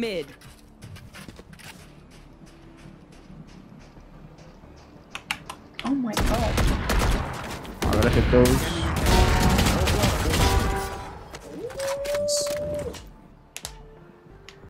Mid. Oh my god. Ahora que todos.